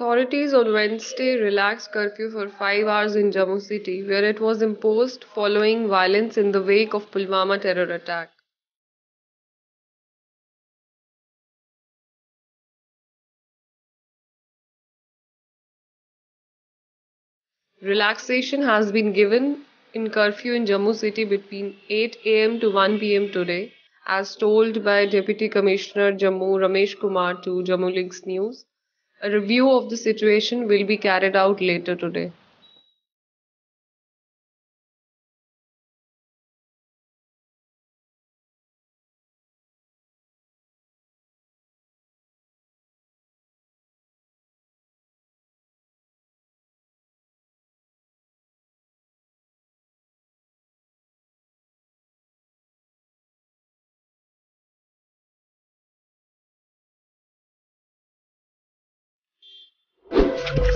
Authorities on Wednesday relaxed curfew for five hours in Jammu city, where it was imposed following violence in the wake of Pulwama terror attack. Relaxation has been given in curfew in Jammu city between 8 am to 1 pm today, as told by Deputy Commissioner Jammu Ramesh Kumar to Jammu Links News. A review of the situation will be carried out later today.